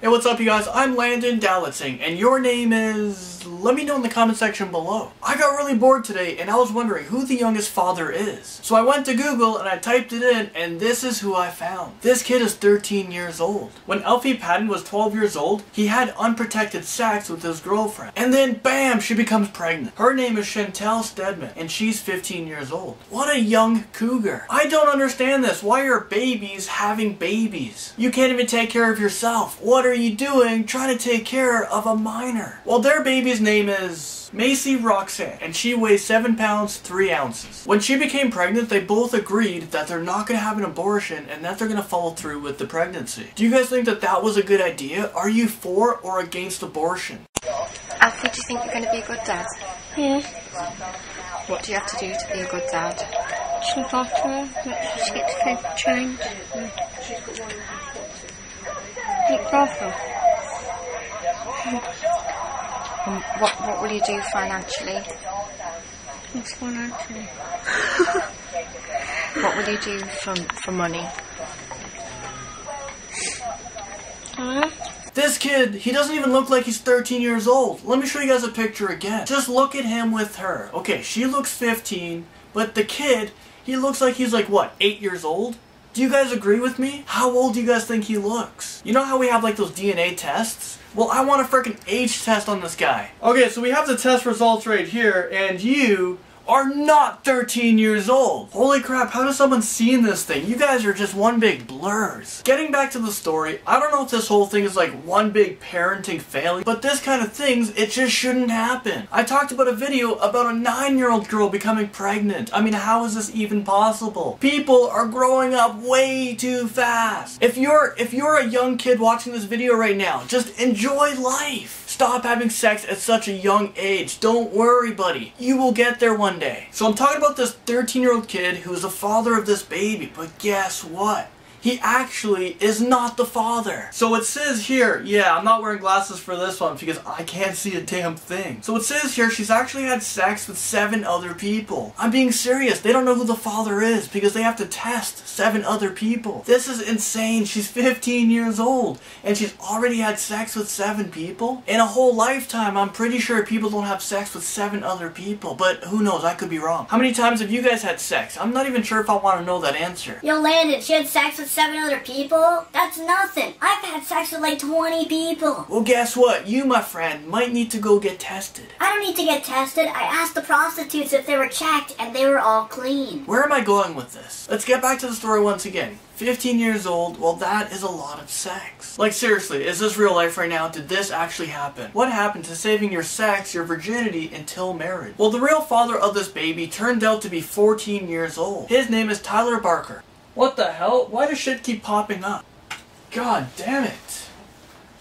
Hey, what's up you guys? I'm Landon Dalitzing, and your name is... Let me know in the comment section below. I got really bored today, and I was wondering who the youngest father is. So I went to Google, and I typed it in, and this is who I found. This kid is 13 years old. When Alfie Patten was 12 years old, he had unprotected sex with his girlfriend. And then, bam, she becomes pregnant. Her name is Chantelle Steadman, and she's 15 years old. What a young cougar. I don't understand this. Why are babies having babies? You can't even take care of yourself. What are you doing trying to take care of a minor? Well, their baby's name is Maisie Roxanne, and she weighs 7 pounds 3 ounces. When she became pregnant, they both agreed that they're not going to have an abortion and that they're going to follow through with the pregnancy. Do you guys think that that was a good idea? Are you for or against abortion? Alfie, do you think you're going to be a good dad? Yeah, What do you have to do to be a good dad? look after her, make sure she gets food trained. Look after. And hmm. what, what will you do financially? What's financially? What will you do for, for money? Huh? This kid, he doesn't even look like he's 13 years old. Let me show you guys a picture again. Just look at him with her. Okay, she looks 15, but the kid, he looks like he's like, what, 8 years old? Do you guys agree with me? How old do you guys think he looks? You know how we have like those DNA tests? Well, I want a freaking age test on this guy. Okay, so we have the test results right here, and you are not 13 years old. Holy crap, how does someone see in this thing? You guys are just one big blurs. Getting back to the story, I don't know if this whole thing is like one big parenting failure, but this kind of things, it just shouldn't happen. I talked about a video about a nine-year-old girl becoming pregnant. I mean, how is this even possible? People are growing up way too fast. If you're, if you're a young kid watching this video right now, just enjoy life. Stop having sex at such a young age. Don't worry, buddy. You will get there one day. So I'm talking about this 13 year old kid who is the father of this baby, but guess what? He actually is not the father. So it says here, yeah, I'm not wearing glasses for this one because I can't see a damn thing. So it says here she's actually had sex with seven other people. I'm being serious. They don't know who the father is because they have to test seven other people. This is insane. She's 15 years old and she's already had sex with seven people. In a whole lifetime, I'm pretty sure people don't have sex with seven other people, but who knows? I could be wrong. How many times have you guys had sex? I'm not even sure if I want to know that answer. Yo, Landon, she had sex with seven other people? That's nothing. I've had sex with like 20 people. Well, guess what? You, my friend, might need to go get tested. I don't need to get tested. I asked the prostitutes if they were checked, and they were all clean. Where am I going with this? Let's get back to the story once again. 15 years old, well that is a lot of sex. Like seriously, is this real life right now? Did this actually happen? What happened to saving your sex, your virginity until marriage? Well the real father of this baby turned out to be 14 years old. His name is Tyler Barker. What the hell? Why does shit keep popping up? God damn it.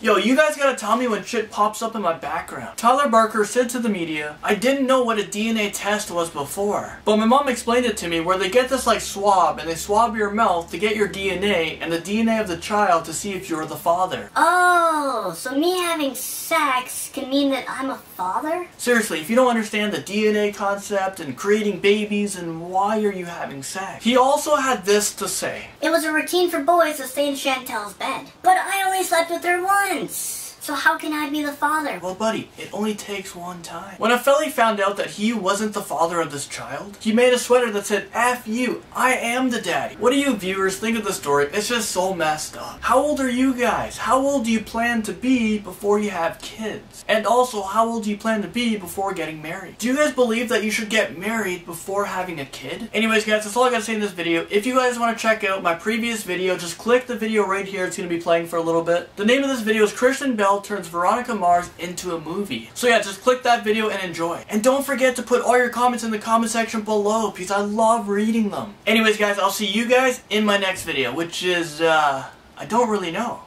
Yo, you guys gotta tell me when shit pops up in my background. Tyler Barker said to the media, I didn't know what a DNA test was before. But my mom explained it to me where they get this like swab and they swab your mouth to get your DNA and the DNA of the child to see if you're the father. Oh, so me having sex can mean that I'm a father? Seriously, if you don't understand the DNA concept and creating babies and why are you having sex? He also had this to say. It was a routine for boys to stay in Chantelle's bed. But I only slept with her once. So how can I be the father? Well, buddy, it only takes one time. When Alfie found out that he wasn't the father of this child, he made a sweater that said, F you, I am the daddy. What do you viewers think of the story? It's just so messed up. How old are you guys? How old do you plan to be before you have kids? And also, how old do you plan to be before getting married? Do you guys believe that you should get married before having a kid? Anyways, guys, that's all I gotta say in this video. If you guys want to check out my previous video, just click the video right here. It's gonna be playing for a little bit. The name of this video is Kristen Bell turns Veronica Mars into a movie. So yeah, just click that video and enjoy. And don't forget to put all your comments in the comment section below because I love reading them. Anyways guys, I'll see you guys in my next video, which is, uh, I don't really know.